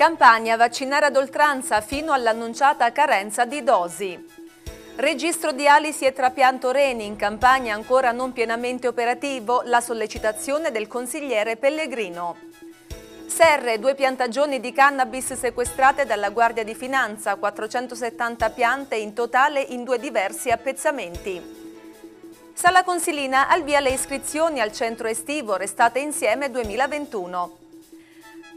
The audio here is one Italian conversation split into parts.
Campania vaccinare ad oltranza fino all'annunciata carenza di dosi. Registro di alisi e trapianto reni in campagna ancora non pienamente operativo, la sollecitazione del consigliere Pellegrino. Serre, due piantagioni di cannabis sequestrate dalla Guardia di Finanza, 470 piante in totale in due diversi appezzamenti. Sala Consilina al via le iscrizioni al centro estivo Restate Insieme 2021.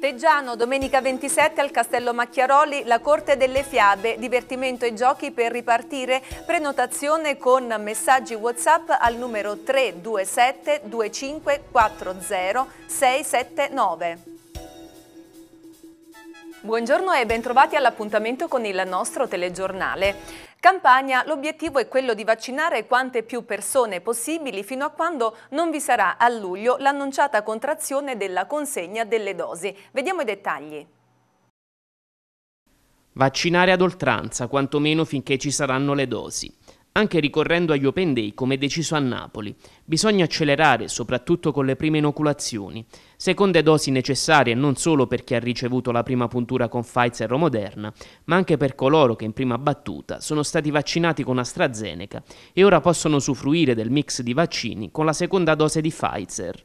Teggiano, domenica 27 al Castello Macchiaroli, la Corte delle Fiabe, divertimento e giochi per ripartire, prenotazione con messaggi WhatsApp al numero 327 2540 679. Buongiorno e bentrovati all'appuntamento con il nostro telegiornale. Campania, l'obiettivo è quello di vaccinare quante più persone possibili fino a quando non vi sarà a luglio l'annunciata contrazione della consegna delle dosi. Vediamo i dettagli. Vaccinare ad oltranza, quantomeno finché ci saranno le dosi anche ricorrendo agli Open Day come deciso a Napoli. Bisogna accelerare, soprattutto con le prime inoculazioni. Seconde dosi necessarie non solo per chi ha ricevuto la prima puntura con Pfizer o Moderna, ma anche per coloro che in prima battuta sono stati vaccinati con AstraZeneca e ora possono usufruire del mix di vaccini con la seconda dose di Pfizer.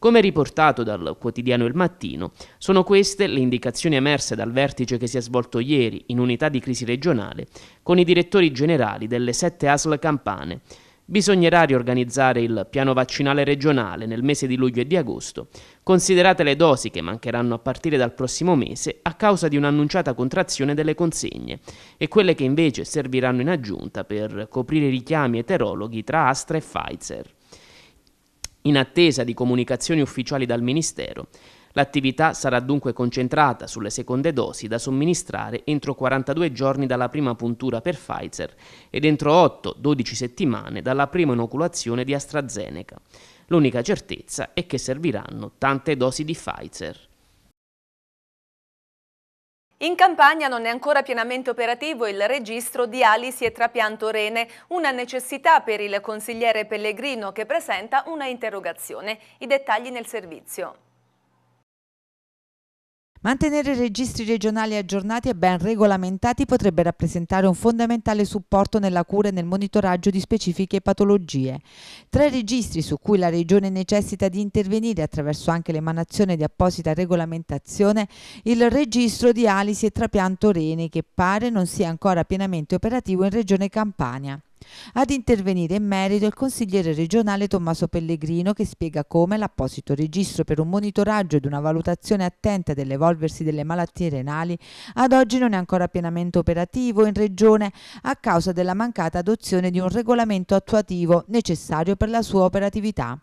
Come riportato dal quotidiano Il Mattino, sono queste le indicazioni emerse dal vertice che si è svolto ieri in unità di crisi regionale con i direttori generali delle sette ASL campane. Bisognerà riorganizzare il piano vaccinale regionale nel mese di luglio e di agosto, considerate le dosi che mancheranno a partire dal prossimo mese a causa di un'annunciata contrazione delle consegne e quelle che invece serviranno in aggiunta per coprire richiami eterologhi tra Astra e Pfizer in attesa di comunicazioni ufficiali dal Ministero. L'attività sarà dunque concentrata sulle seconde dosi da somministrare entro 42 giorni dalla prima puntura per Pfizer ed entro 8-12 settimane dalla prima inoculazione di AstraZeneca. L'unica certezza è che serviranno tante dosi di Pfizer. In Campania non è ancora pienamente operativo il registro di alisi e trapianto rene, una necessità per il consigliere Pellegrino che presenta una interrogazione. I dettagli nel servizio. Mantenere registri regionali aggiornati e ben regolamentati potrebbe rappresentare un fondamentale supporto nella cura e nel monitoraggio di specifiche patologie. Tra i registri su cui la Regione necessita di intervenire attraverso anche l'emanazione di apposita regolamentazione, il registro di alisi e trapianto reni che pare non sia ancora pienamente operativo in Regione Campania. Ad intervenire in merito il consigliere regionale Tommaso Pellegrino che spiega come l'apposito registro per un monitoraggio ed una valutazione attenta dell'evolversi delle malattie renali ad oggi non è ancora pienamente operativo in regione a causa della mancata adozione di un regolamento attuativo necessario per la sua operatività.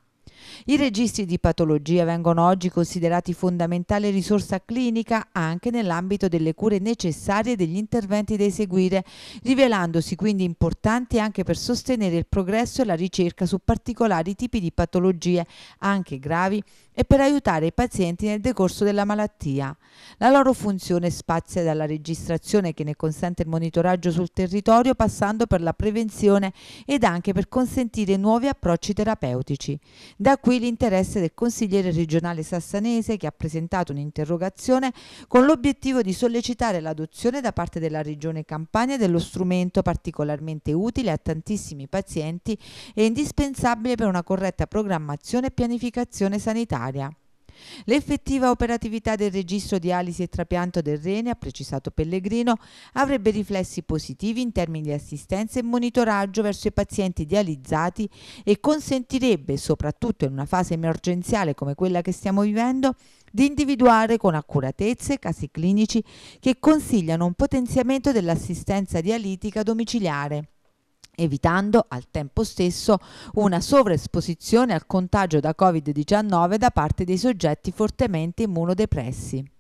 I registri di patologia vengono oggi considerati fondamentale risorsa clinica anche nell'ambito delle cure necessarie e degli interventi da eseguire, rivelandosi quindi importanti anche per sostenere il progresso e la ricerca su particolari tipi di patologie, anche gravi, e per aiutare i pazienti nel decorso della malattia. La loro funzione spazia dalla registrazione che ne consente il monitoraggio sul territorio passando per la prevenzione ed anche per consentire nuovi approcci terapeutici. Da qui l'interesse del consigliere regionale sassanese che ha presentato un'interrogazione con l'obiettivo di sollecitare l'adozione da parte della regione Campania dello strumento particolarmente utile a tantissimi pazienti e indispensabile per una corretta programmazione e pianificazione sanitaria sanitaria. L'effettiva operatività del registro di alisi e trapianto del rene, ha precisato Pellegrino, avrebbe riflessi positivi in termini di assistenza e monitoraggio verso i pazienti dializzati e consentirebbe, soprattutto in una fase emergenziale come quella che stiamo vivendo, di individuare con accuratezza casi clinici che consigliano un potenziamento dell'assistenza dialitica domiciliare evitando al tempo stesso una sovraesposizione al contagio da Covid-19 da parte dei soggetti fortemente immunodepressi.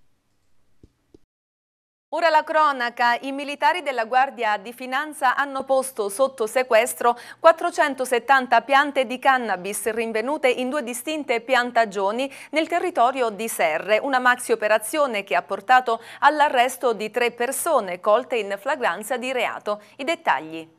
Ora la cronaca, i militari della Guardia di Finanza hanno posto sotto sequestro 470 piante di cannabis rinvenute in due distinte piantagioni nel territorio di Serre, una maxi operazione che ha portato all'arresto di tre persone colte in flagranza di reato. I dettagli.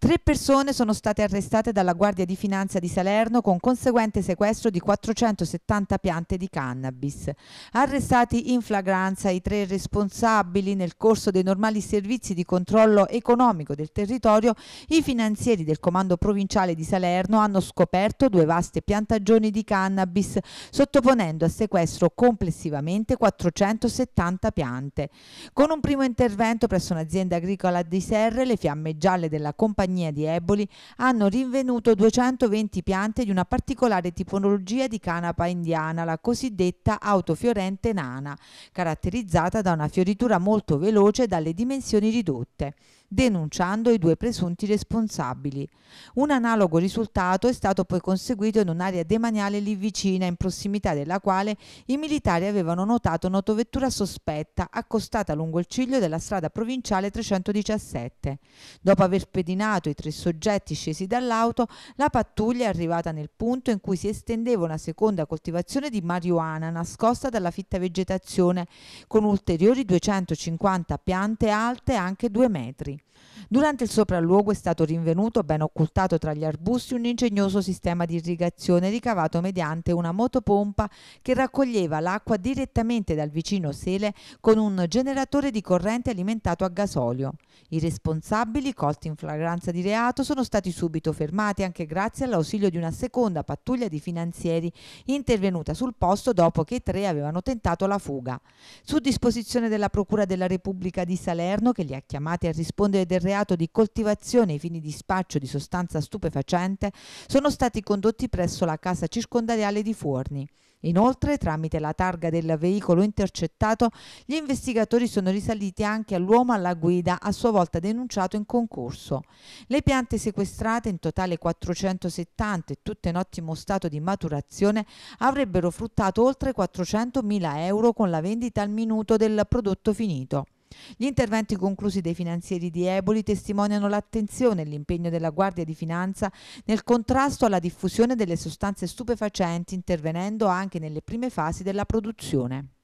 Tre persone sono state arrestate dalla Guardia di Finanza di Salerno con conseguente sequestro di 470 piante di cannabis. Arrestati in flagranza i tre responsabili nel corso dei normali servizi di controllo economico del territorio, i finanzieri del Comando Provinciale di Salerno hanno scoperto due vaste piantagioni di cannabis, sottoponendo a sequestro complessivamente 470 piante. Con un primo intervento presso un'azienda agricola di Serre, le fiamme gialle della compagnia compagnia di Eboli hanno rinvenuto 220 piante di una particolare tipologia di canapa indiana, la cosiddetta autofiorente nana, caratterizzata da una fioritura molto veloce e dalle dimensioni ridotte denunciando i due presunti responsabili. Un analogo risultato è stato poi conseguito in un'area demaniale lì vicina, in prossimità della quale i militari avevano notato un'autovettura sospetta accostata lungo il ciglio della strada provinciale 317. Dopo aver pedinato i tre soggetti scesi dall'auto, la pattuglia è arrivata nel punto in cui si estendeva una seconda coltivazione di marijuana nascosta dalla fitta vegetazione, con ulteriori 250 piante alte anche due metri. Durante il sopralluogo è stato rinvenuto, ben occultato tra gli arbusti, un ingegnoso sistema di irrigazione ricavato mediante una motopompa che raccoglieva l'acqua direttamente dal vicino sele con un generatore di corrente alimentato a gasolio. I responsabili, colti in flagranza di reato, sono stati subito fermati anche grazie all'ausilio di una seconda pattuglia di finanzieri intervenuta sul posto dopo che i tre avevano tentato la fuga. Su disposizione della Procura della Repubblica di Salerno, che li ha chiamati a rispondere del reato di coltivazione ai fini di spaccio di sostanza stupefacente, sono stati condotti presso la casa circondariale di Fuorni. Inoltre, tramite la targa del veicolo intercettato, gli investigatori sono risaliti anche all'uomo alla guida, a sua volta denunciato in concorso. Le piante sequestrate, in totale 470 e tutte in ottimo stato di maturazione, avrebbero fruttato oltre 400.000 euro con la vendita al minuto del prodotto finito. Gli interventi conclusi dei finanzieri di Eboli testimoniano l'attenzione e l'impegno della Guardia di Finanza nel contrasto alla diffusione delle sostanze stupefacenti, intervenendo anche nelle prime fasi della produzione.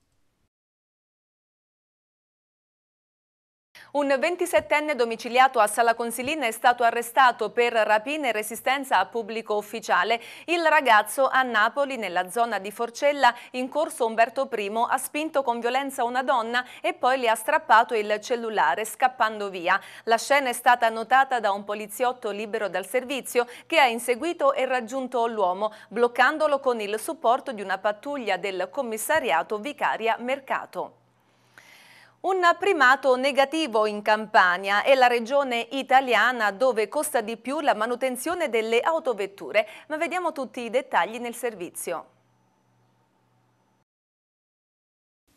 Un 27enne domiciliato a Sala Consilina è stato arrestato per rapina e resistenza a pubblico ufficiale. Il ragazzo a Napoli, nella zona di Forcella, in corso Umberto I, ha spinto con violenza una donna e poi le ha strappato il cellulare scappando via. La scena è stata notata da un poliziotto libero dal servizio che ha inseguito e raggiunto l'uomo, bloccandolo con il supporto di una pattuglia del commissariato Vicaria Mercato. Un primato negativo in Campania è la regione italiana dove costa di più la manutenzione delle autovetture, ma vediamo tutti i dettagli nel servizio.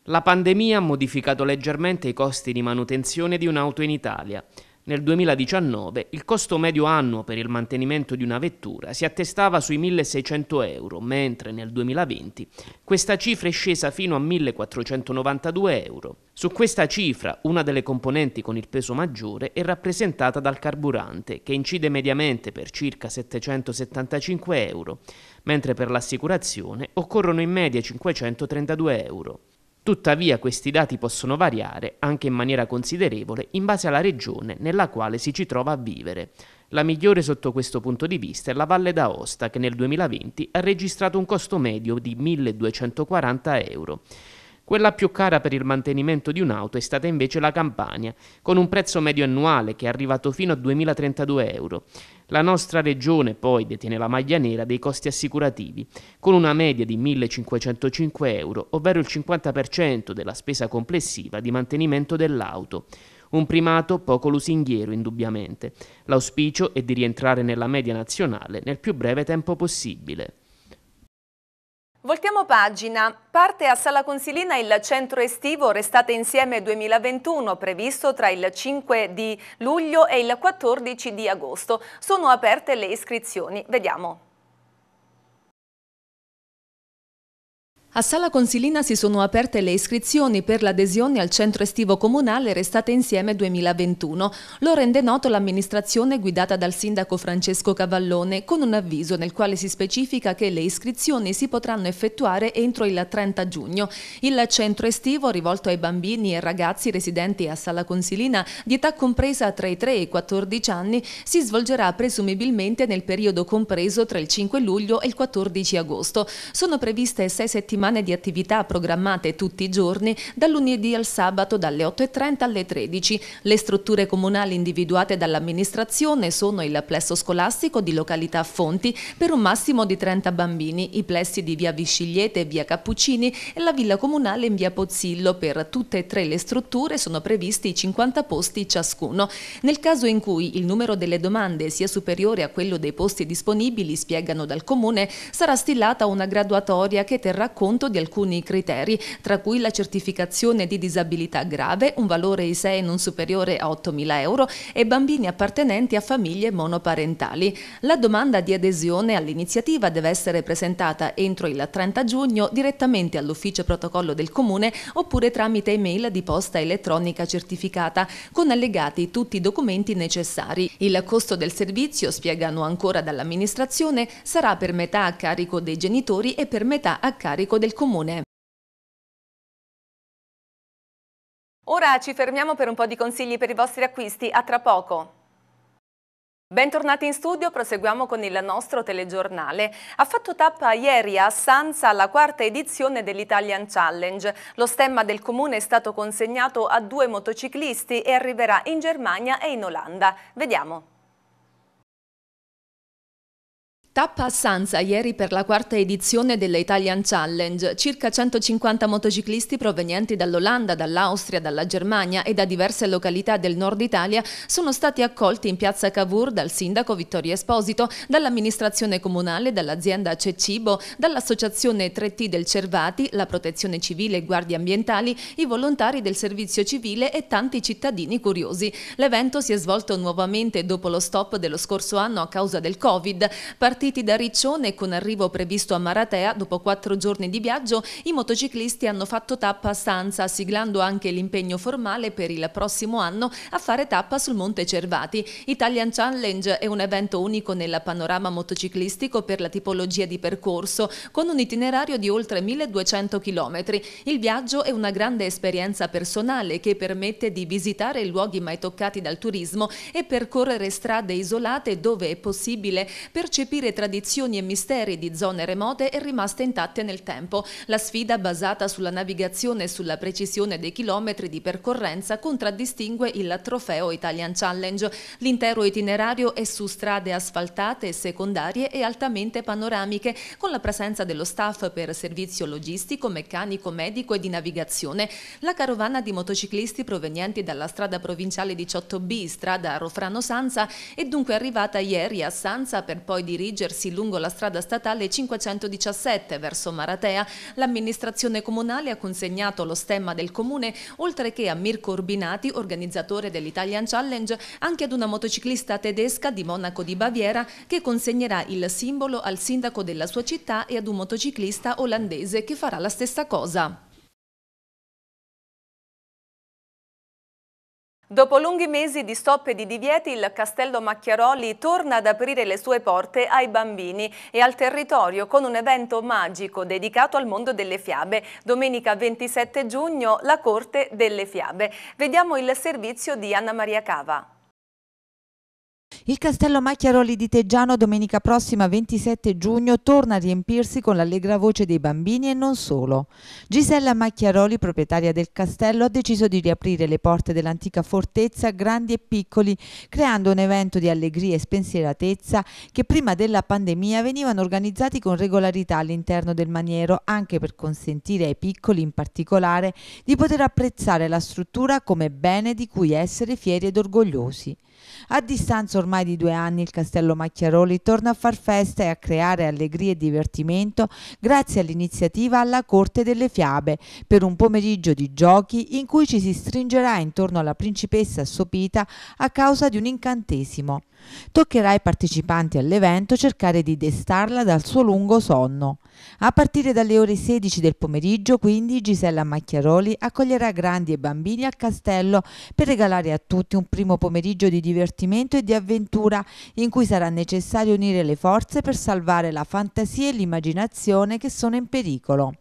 La pandemia ha modificato leggermente i costi di manutenzione di un'auto in Italia. Nel 2019 il costo medio annuo per il mantenimento di una vettura si attestava sui 1.600 euro, mentre nel 2020 questa cifra è scesa fino a 1.492 euro. Su questa cifra una delle componenti con il peso maggiore è rappresentata dal carburante, che incide mediamente per circa 775 euro, mentre per l'assicurazione occorrono in media 532 euro. Tuttavia questi dati possono variare, anche in maniera considerevole, in base alla regione nella quale si ci trova a vivere. La migliore sotto questo punto di vista è la Valle d'Aosta, che nel 2020 ha registrato un costo medio di 1.240 euro. Quella più cara per il mantenimento di un'auto è stata invece la Campania, con un prezzo medio annuale che è arrivato fino a 2.032 euro. La nostra regione poi detiene la maglia nera dei costi assicurativi, con una media di 1.505 euro, ovvero il 50% della spesa complessiva di mantenimento dell'auto. Un primato poco lusinghiero, indubbiamente. L'auspicio è di rientrare nella media nazionale nel più breve tempo possibile. Voltiamo pagina. Parte a Sala Consilina il centro estivo Restate Insieme 2021 previsto tra il 5 di luglio e il 14 di agosto. Sono aperte le iscrizioni. Vediamo. A Sala Consilina si sono aperte le iscrizioni per l'adesione al centro estivo comunale Restate Insieme 2021. Lo rende noto l'amministrazione guidata dal sindaco Francesco Cavallone con un avviso nel quale si specifica che le iscrizioni si potranno effettuare entro il 30 giugno. Il centro estivo, rivolto ai bambini e ragazzi residenti a Sala Consilina di età compresa tra i 3 e i 14 anni, si svolgerà presumibilmente nel periodo compreso tra il 5 luglio e il 14 agosto. Sono previste sei settimane settimane di attività programmate tutti i giorni, dal lunedì al sabato dalle 8.30 alle 13. Le strutture comunali individuate dall'amministrazione sono il plesso scolastico di località Fonti per un massimo di 30 bambini, i plessi di via Viscigliete e via Cappuccini e la villa comunale in via Pozzillo. Per tutte e tre le strutture sono previsti 50 posti ciascuno. Nel caso in cui il numero delle domande sia superiore a quello dei posti disponibili, spiegano dal Comune, sarà stilata una graduatoria che terrà conto conto di alcuni criteri, tra cui la certificazione di disabilità grave, un valore ISEE non superiore a 8.000 euro e bambini appartenenti a famiglie monoparentali. La domanda di adesione all'iniziativa deve essere presentata entro il 30 giugno direttamente all'ufficio protocollo del Comune oppure tramite email di posta elettronica certificata con allegati tutti i documenti necessari. Il costo del servizio, spiegano ancora dall'amministrazione, sarà per metà a carico dei genitori e per metà a carico del comune. Ora ci fermiamo per un po' di consigli per i vostri acquisti, a tra poco. Bentornati in studio, proseguiamo con il nostro telegiornale. Ha fatto tappa ieri a Sanza la quarta edizione dell'Italian Challenge. Lo stemma del comune è stato consegnato a due motociclisti e arriverà in Germania e in Olanda. Vediamo. Tappa a Sanza ieri per la quarta edizione dell'Italian Challenge. Circa 150 motociclisti provenienti dall'Olanda, dall'Austria, dalla Germania e da diverse località del nord Italia sono stati accolti in piazza Cavour dal sindaco Vittorio Esposito, dall'amministrazione comunale, dall'azienda Cecibo, dall'associazione 3T del Cervati, la protezione civile e guardie ambientali, i volontari del servizio civile e tanti cittadini curiosi. L'evento si è svolto nuovamente dopo lo stop dello scorso anno a causa del Covid. Part Partiti da Riccione con arrivo previsto a Maratea, dopo quattro giorni di viaggio, i motociclisti hanno fatto tappa a Stanza, siglando anche l'impegno formale per il prossimo anno a fare tappa sul Monte Cervati. Italian Challenge è un evento unico nel panorama motociclistico per la tipologia di percorso, con un itinerario di oltre 1200 km. Il viaggio è una grande esperienza personale che permette di visitare luoghi mai toccati dal turismo e percorrere strade isolate dove è possibile percepire le tradizioni e misteri di zone remote è rimasta intatta nel tempo. La sfida basata sulla navigazione e sulla precisione dei chilometri di percorrenza contraddistingue il trofeo Italian Challenge. L'intero itinerario è su strade asfaltate, secondarie e altamente panoramiche, con la presenza dello staff per servizio logistico, meccanico, medico e di navigazione. La carovana di motociclisti provenienti dalla strada provinciale 18B, strada Rofrano-Sanza, è dunque arrivata ieri a Sanza per poi dirigere dirigersi lungo la strada statale 517 verso Maratea, l'amministrazione comunale ha consegnato lo stemma del comune, oltre che a Mirko Urbinati, organizzatore dell'Italian Challenge, anche ad una motociclista tedesca di Monaco di Baviera che consegnerà il simbolo al sindaco della sua città e ad un motociclista olandese che farà la stessa cosa. Dopo lunghi mesi di stop e di divieti, il Castello Macchiaroli torna ad aprire le sue porte ai bambini e al territorio con un evento magico dedicato al mondo delle fiabe. Domenica 27 giugno, la Corte delle Fiabe. Vediamo il servizio di Anna Maria Cava. Il Castello Macchiaroli di Teggiano domenica prossima 27 giugno torna a riempirsi con l'allegra voce dei bambini e non solo. Gisella Macchiaroli, proprietaria del castello, ha deciso di riaprire le porte dell'antica fortezza grandi e piccoli, creando un evento di allegria e spensieratezza che prima della pandemia venivano organizzati con regolarità all'interno del maniero, anche per consentire ai piccoli in particolare di poter apprezzare la struttura come bene di cui essere fieri ed orgogliosi. A distanza ormai di due anni il Castello Macchiaroli torna a far festa e a creare allegria e divertimento grazie all'iniziativa alla Corte delle Fiabe per un pomeriggio di giochi in cui ci si stringerà intorno alla principessa assopita a causa di un incantesimo. Toccherà ai partecipanti all'evento cercare di destarla dal suo lungo sonno. A partire dalle ore 16 del pomeriggio, quindi, Gisella Macchiaroli accoglierà grandi e bambini al castello per regalare a tutti un primo pomeriggio di divertimento e di avventura in cui sarà necessario unire le forze per salvare la fantasia e l'immaginazione che sono in pericolo.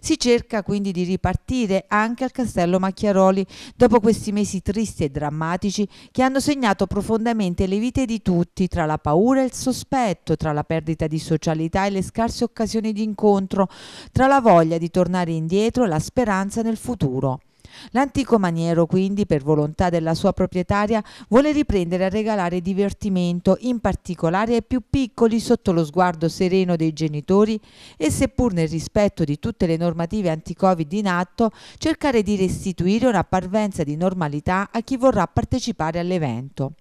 Si cerca quindi di ripartire anche al Castello Macchiaroli dopo questi mesi tristi e drammatici che hanno segnato profondamente le vite di tutti, tra la paura e il sospetto, tra la perdita di socialità e le scarse occasioni di incontro, tra la voglia di tornare indietro e la speranza nel futuro. L'antico maniero, quindi, per volontà della sua proprietaria, vuole riprendere a regalare divertimento, in particolare ai più piccoli, sotto lo sguardo sereno dei genitori e, seppur nel rispetto di tutte le normative anti-Covid in atto, cercare di restituire una parvenza di normalità a chi vorrà partecipare all'evento.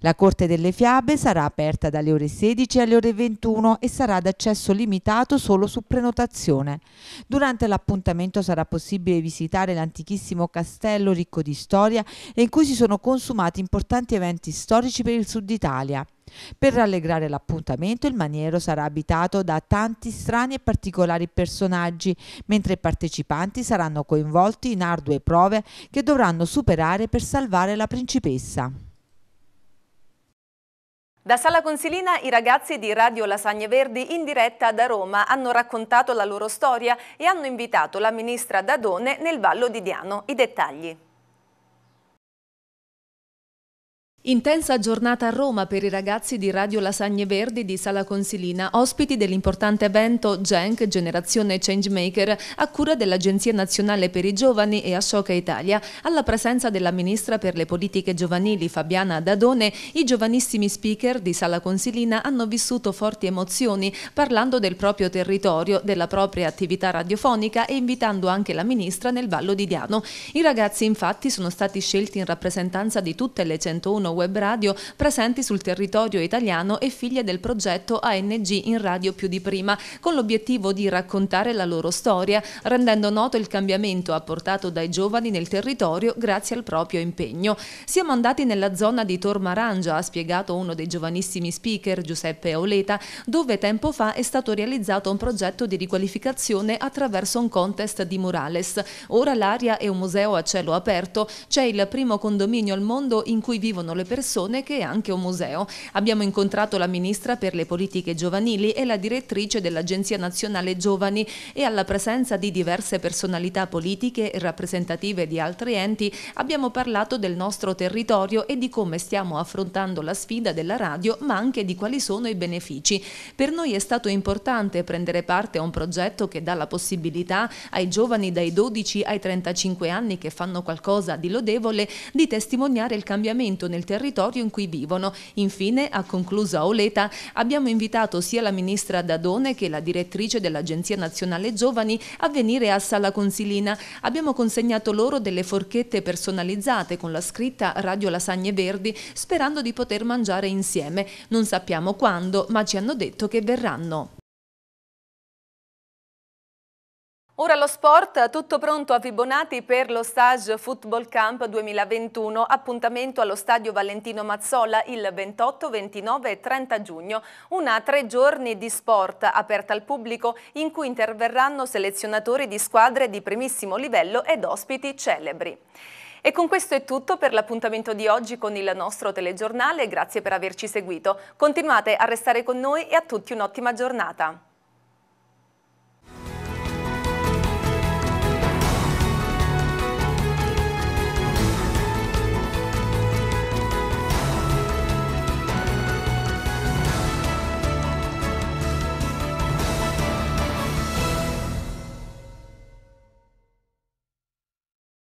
La Corte delle Fiabe sarà aperta dalle ore 16 alle ore 21 e sarà ad accesso limitato solo su prenotazione. Durante l'appuntamento sarà possibile visitare l'antichissimo castello ricco di storia e in cui si sono consumati importanti eventi storici per il sud Italia. Per rallegrare l'appuntamento il maniero sarà abitato da tanti strani e particolari personaggi, mentre i partecipanti saranno coinvolti in ardue prove che dovranno superare per salvare la principessa. Da Sala Consilina i ragazzi di Radio Lasagne Verdi in diretta da Roma hanno raccontato la loro storia e hanno invitato la ministra Dadone nel Vallo di Diano. I dettagli. Intensa giornata a Roma per i ragazzi di Radio Lasagne Verdi di Sala Consilina, ospiti dell'importante evento GENC Generazione Changemaker a cura dell'Agenzia Nazionale per i Giovani e Ashoka Italia. Alla presenza della Ministra per le Politiche Giovanili Fabiana Dadone, i giovanissimi speaker di Sala Consilina hanno vissuto forti emozioni parlando del proprio territorio, della propria attività radiofonica e invitando anche la Ministra nel Vallo di Diano. I ragazzi infatti sono stati scelti in rappresentanza di tutte le 101 web radio presenti sul territorio italiano e figlie del progetto ANG in radio più di prima, con l'obiettivo di raccontare la loro storia, rendendo noto il cambiamento apportato dai giovani nel territorio grazie al proprio impegno. Siamo andati nella zona di Tormarangia, ha spiegato uno dei giovanissimi speaker, Giuseppe Auleta, dove tempo fa è stato realizzato un progetto di riqualificazione attraverso un contest di murales. Ora l'area è un museo a cielo aperto, c'è il primo condominio al mondo in cui vivono le persone che è anche un museo. Abbiamo incontrato la ministra per le politiche giovanili e la direttrice dell'Agenzia Nazionale Giovani e alla presenza di diverse personalità politiche e rappresentative di altri enti abbiamo parlato del nostro territorio e di come stiamo affrontando la sfida della radio ma anche di quali sono i benefici. Per noi è stato importante prendere parte a un progetto che dà la possibilità ai giovani dai 12 ai 35 anni che fanno qualcosa di lodevole di testimoniare il cambiamento nel territorio in cui vivono. Infine, ha concluso Auleta, abbiamo invitato sia la ministra Dadone che la direttrice dell'Agenzia Nazionale Giovani a venire a Sala Consilina. Abbiamo consegnato loro delle forchette personalizzate con la scritta Radio Lasagne Verdi sperando di poter mangiare insieme. Non sappiamo quando, ma ci hanno detto che verranno. Ora lo sport, tutto pronto a Fibonati per lo Stage Football Camp 2021, appuntamento allo stadio Valentino Mazzola il 28, 29 e 30 giugno, una tre giorni di sport aperta al pubblico in cui interverranno selezionatori di squadre di primissimo livello ed ospiti celebri. E con questo è tutto per l'appuntamento di oggi con il nostro telegiornale, grazie per averci seguito. Continuate a restare con noi e a tutti un'ottima giornata.